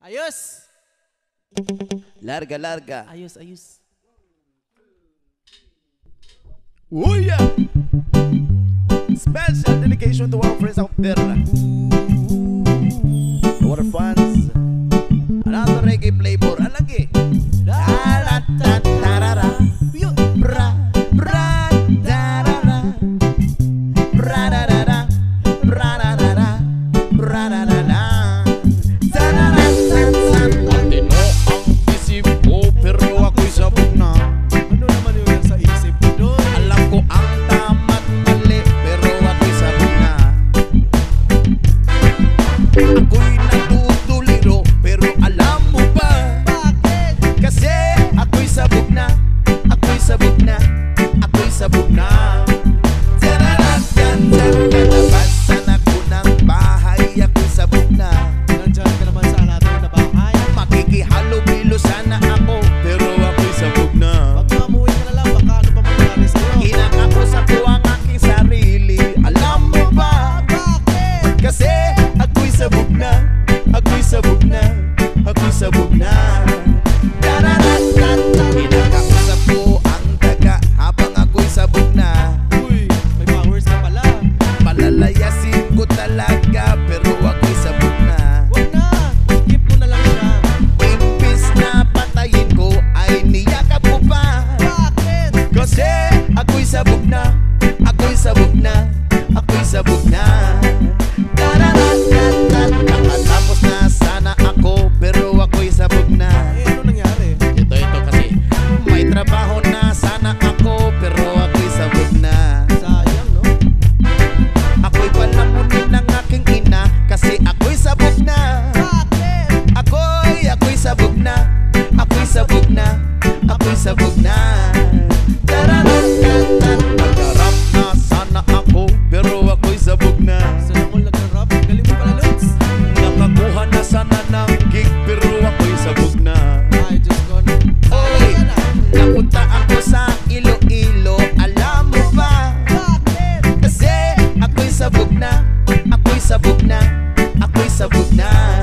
Ayos! Larga, larga. Ayos, ayos. Uya! Special dedication to our friends out there. Our fans. Another reggae flavor. Alagi. Da. Kasi ako'y sabog na Ako'y sabog na Ako'y sabog na Tarararararar Nakatapos na sana ako Pero ako'y sabog na Ay, ano nangyari? Ito, ito kasi May trabaho na sana ako Pero ako'y sabog na Sayang, no? Ako'y palamunin ng aking ina Kasi ako'y sabog na Bakit? Ako'y, ako'y sabog na Ako'y sabog na Ako'y sabog na sabog na.